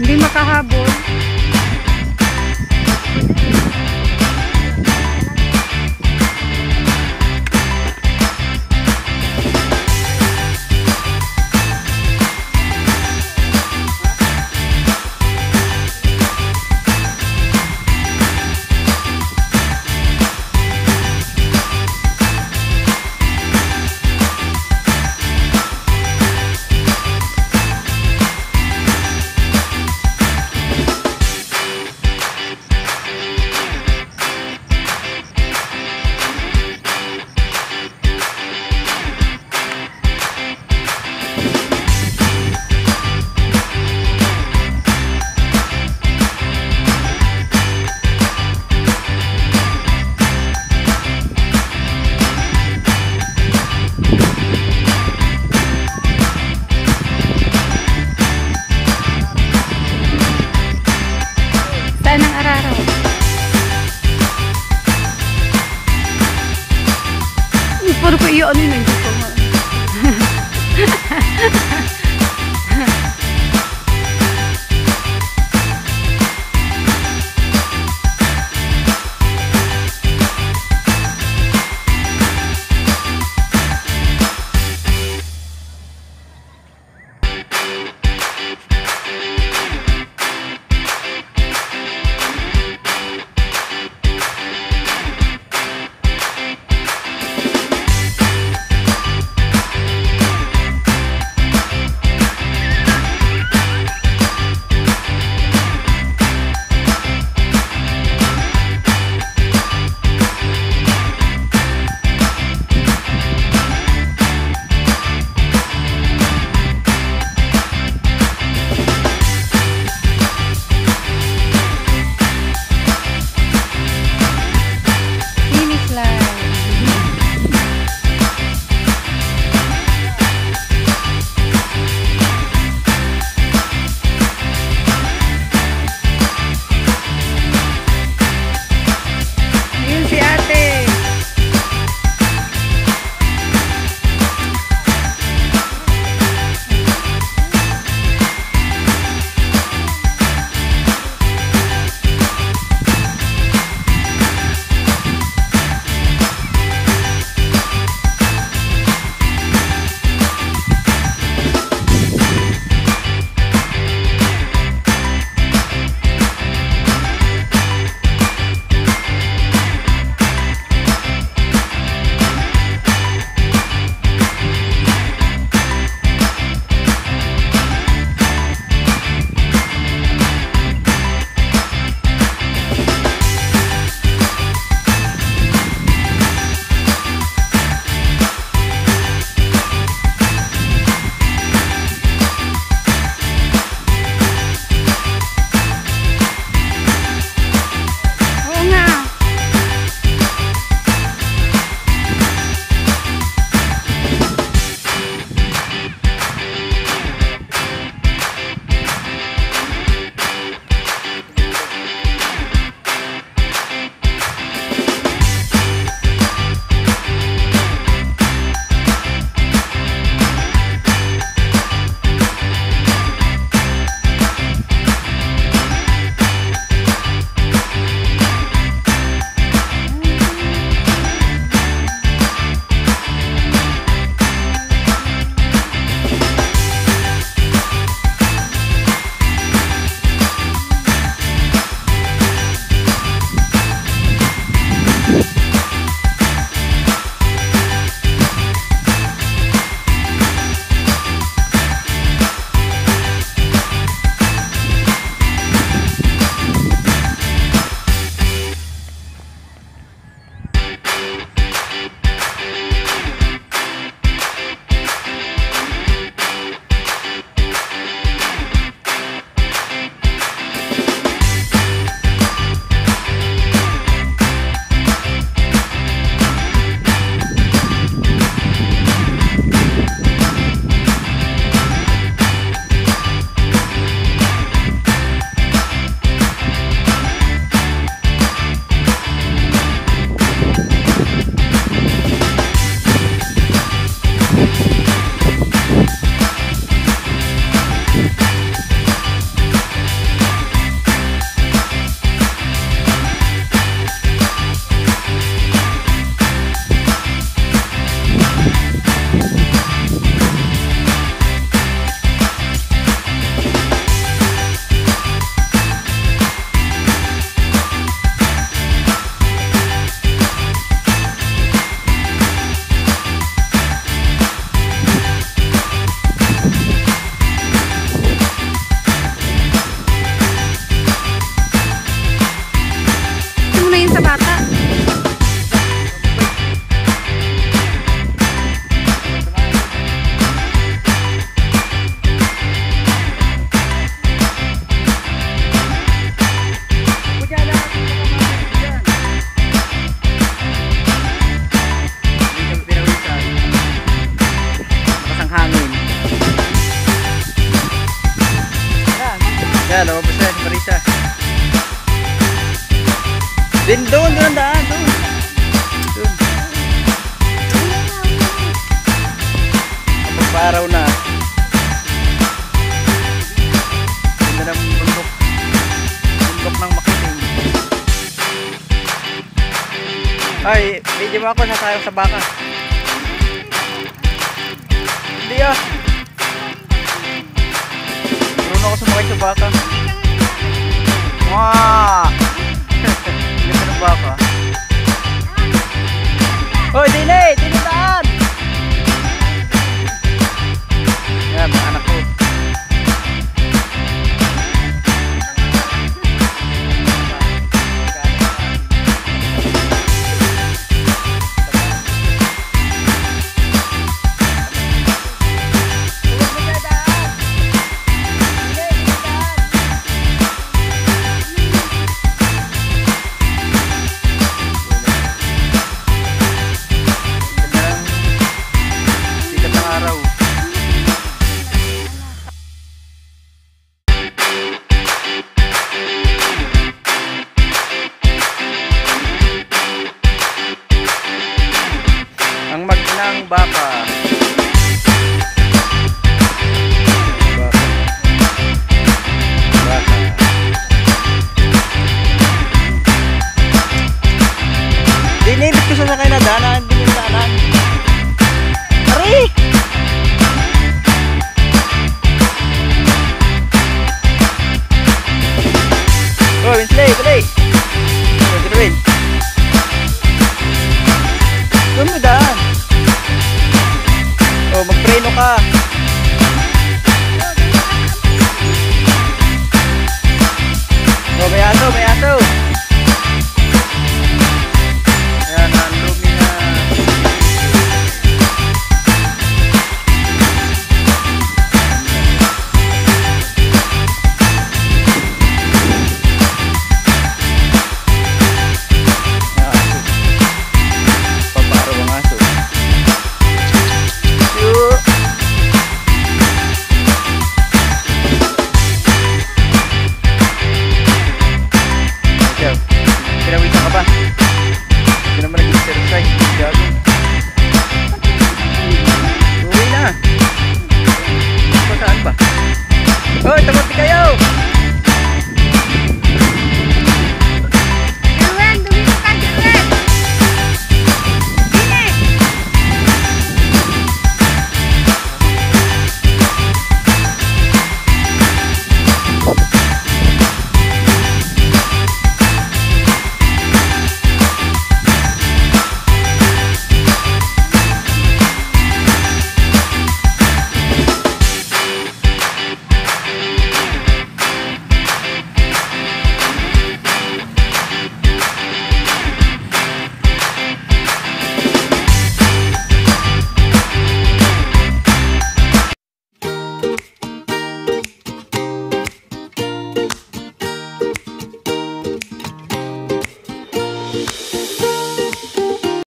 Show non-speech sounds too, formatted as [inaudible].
Hindi makahabol. Ko iyo ano yun, hindi ko [laughs] Din doon, doon ang daan, doon. Doon. Kapag-araw na. Ganda ng bundok. Bundok ng makiling. Ay, medyo mo ako nasayang sa baka. Hindi ah. Marunong ako sumakay sa baka. Wow! Baka. Hoy, dili! Dili ng baka.